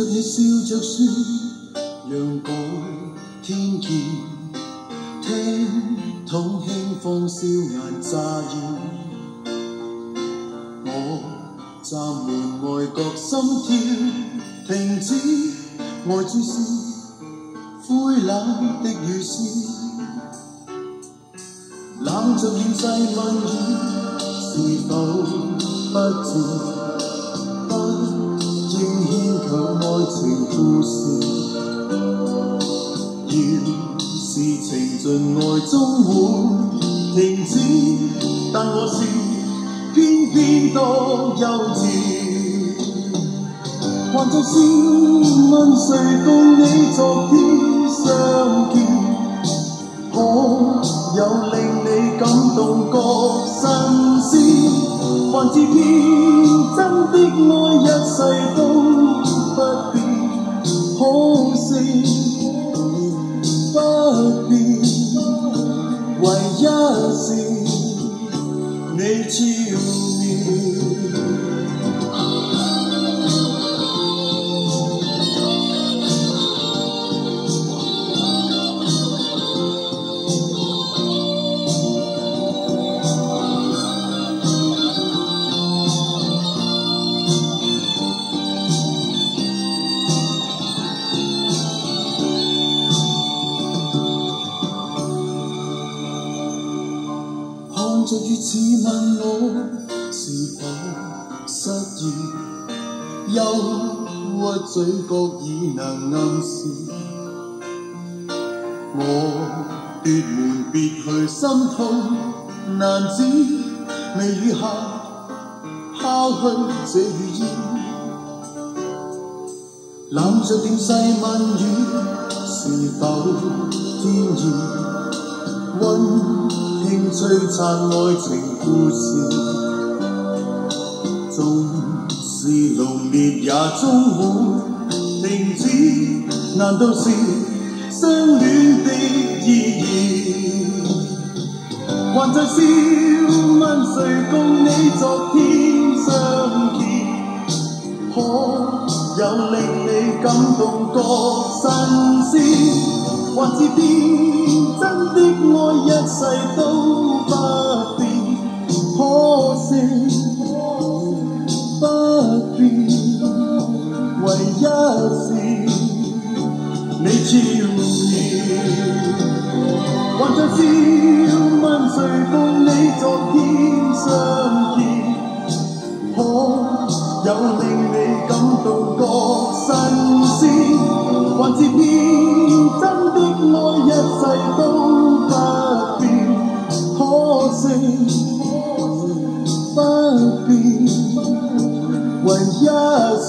听着你笑着说，让改天见，听筒轻放笑颜乍现，我站门外觉心跳停止，爱只是灰冷的雨丝，冷着乱世问雨，是否不知？故事，要是情尽爱终会停止，但我是偏偏多幼稚。还在笑问谁共你昨天相见，可有令你感动过新鲜？还自骗真的爱唯一是你笑试问我是否失意，忧郁嘴角已能暗示，我夺门别去，心痛难止，微雨下抛去这雨衣，冷着点细问雨，是否天意？璀璨爱情故事，纵是浓烈也终会停止。难道是相恋的意义？还在笑问谁共你昨天相见？可有令你感动过新鲜？还是变，真的爱一世都还在笑问谁共你昨天相见？可有令你感动过新鲜？还是变真的。爱一世都不变，可惜不变，唯一是